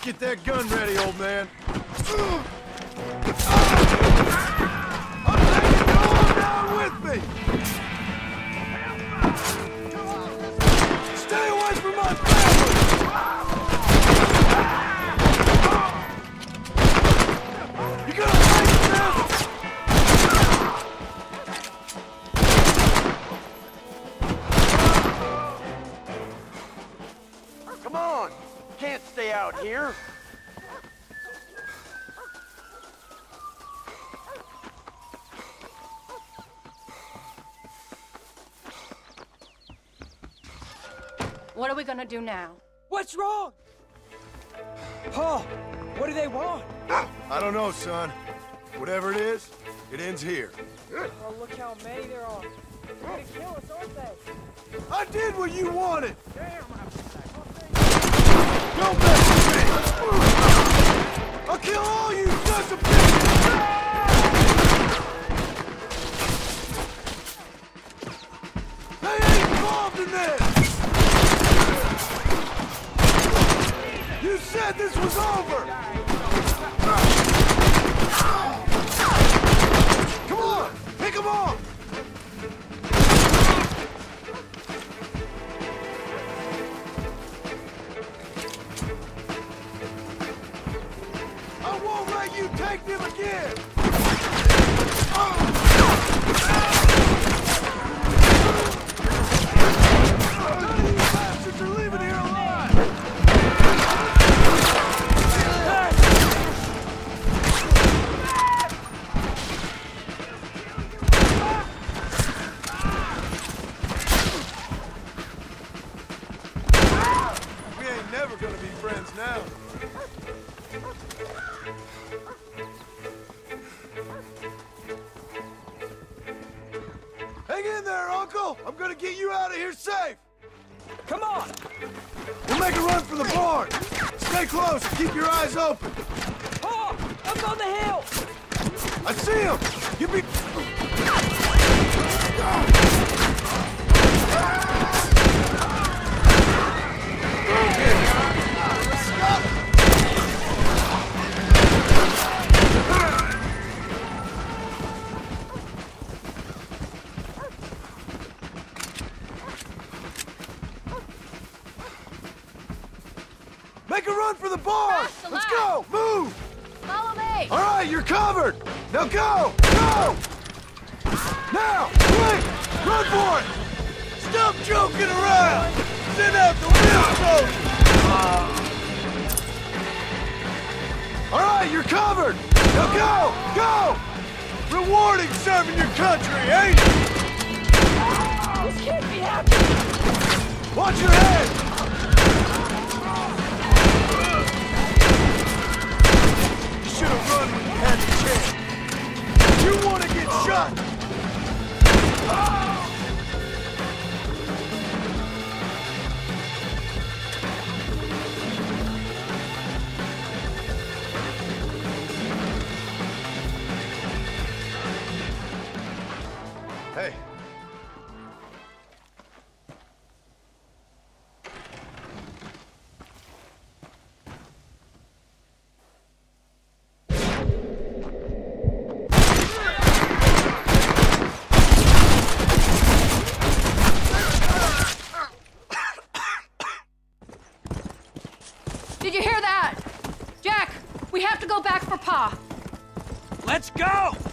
get that gun ready, old man. Can't stay out here. What are we gonna do now? What's wrong? Pa, what do they want? I don't know, son. Whatever it is, it ends here. Oh, look how many there are. They're gonna kill us, aren't they? I did what you wanted! Don't mess with me! I'll kill all you sons of bitches! Let you take them again! We ain't never gonna be friends now. Hang in there, Uncle! I'm gonna get you out of here safe! Come on! We'll make a run for the barn! Stay close and keep your eyes open! Oh, Pa, up on the hill! I see him! Give me... Make a run for the bar! Let's go! Move! Follow me! All right, you're covered. Now go, go! Now, quick, run for it! Stop joking around! Send out the real soldiers! All right, you're covered. Now go, go! Rewarding serving your country, ain't it? This can't be happening! Watch your head! We have to go back for Pa. Let's go!